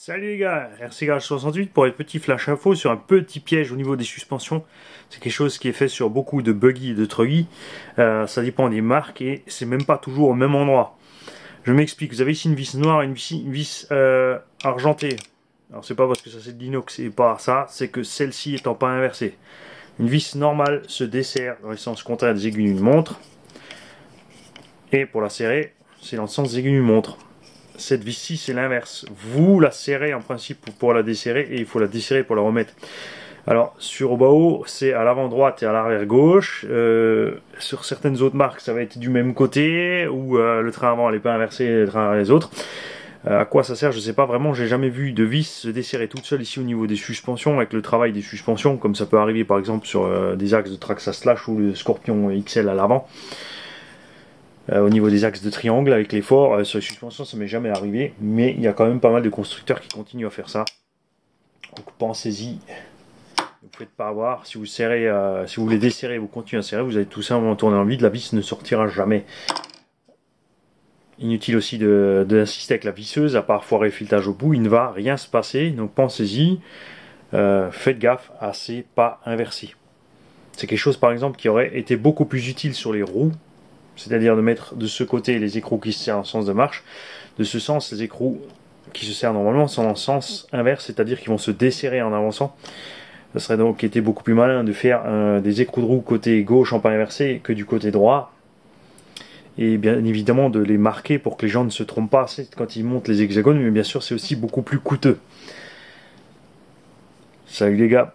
Salut les gars, RCGarage68 pour un petit flash info sur un petit piège au niveau des suspensions. C'est quelque chose qui est fait sur beaucoup de buggy et de truggy. Euh, ça dépend des marques et c'est même pas toujours au même endroit. Je m'explique, vous avez ici une vis noire et une vis, euh, argentée. Alors c'est pas parce que ça c'est de l'inox et pas ça, c'est que celle-ci étant pas inversée. Une vis normale se dessert dans le sens contraire des aiguilles d'une montre. Et pour la serrer, c'est dans le sens des aiguilles d'une montre cette vis-ci, c'est l'inverse. Vous la serrez en principe pour la desserrer et il faut la desserrer pour la remettre. Alors, sur Obao, c'est à l'avant droite et à l'arrière gauche. Euh, sur certaines autres marques, ça va être du même côté, ou euh, le train avant n'est pas inversé, le train arrière les autres. Euh, à quoi ça sert, je ne sais pas vraiment. J'ai jamais vu de vis se desserrer toute seule ici au niveau des suspensions, avec le travail des suspensions, comme ça peut arriver par exemple sur des axes de Traxa Slash ou le Scorpion XL à l'avant. Euh, au niveau des axes de triangle avec l'effort. Euh, sur les suspensions, ça m'est jamais arrivé, mais il y a quand même pas mal de constructeurs qui continuent à faire ça. Donc pensez-y. Vous ne faites pas avoir. Si vous serrez, euh, si vous voulez desserrer, vous continuez à serrer, vous allez tout simplement tourner en vide. La vis ne sortira jamais. Inutile aussi d'insister avec la visseuse, à part foirer le filetage au bout, il ne va rien se passer. Donc pensez-y. faites gaffe à ces pas inversés. C'est quelque chose par exemple qui aurait été beaucoup plus utile sur les roues c'est-à-dire de mettre de ce côté les écrous qui se serrent en sens de marche, de ce sens les écrous qui se serrent normalement sont en sens inverse, c'est-à-dire qu'ils vont se desserrer en avançant. Ça serait donc été beaucoup plus malin de faire des écrous de roue côté gauche en pas inversé que du côté droit. Et bien évidemment de les marquer pour que les gens ne se trompent pas quand ils montent les hexagones, mais bien sûr c'est aussi beaucoup plus coûteux. Salut les gars